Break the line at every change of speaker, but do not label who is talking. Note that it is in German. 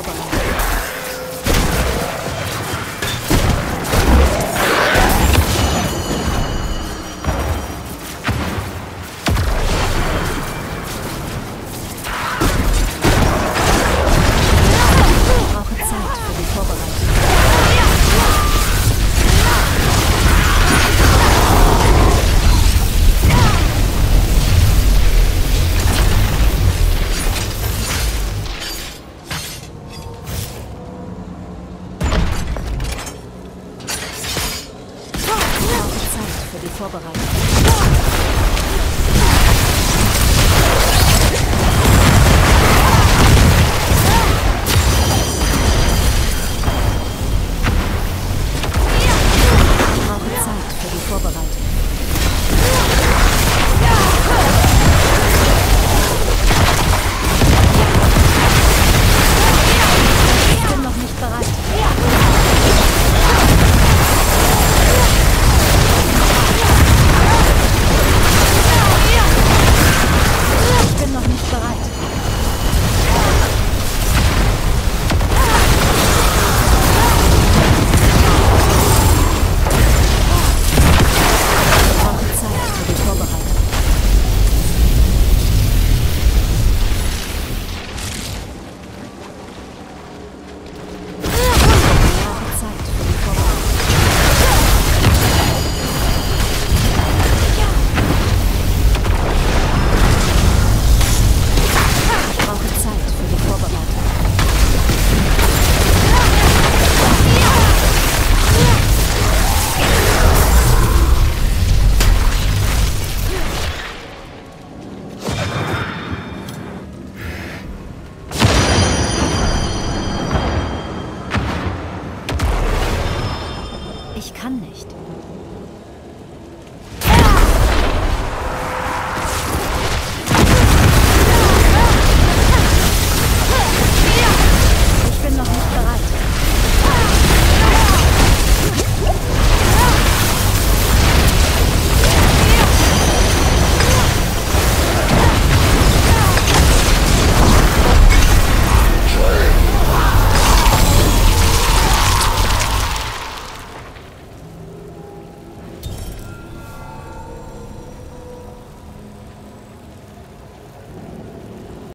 靠榜 vorbereitet.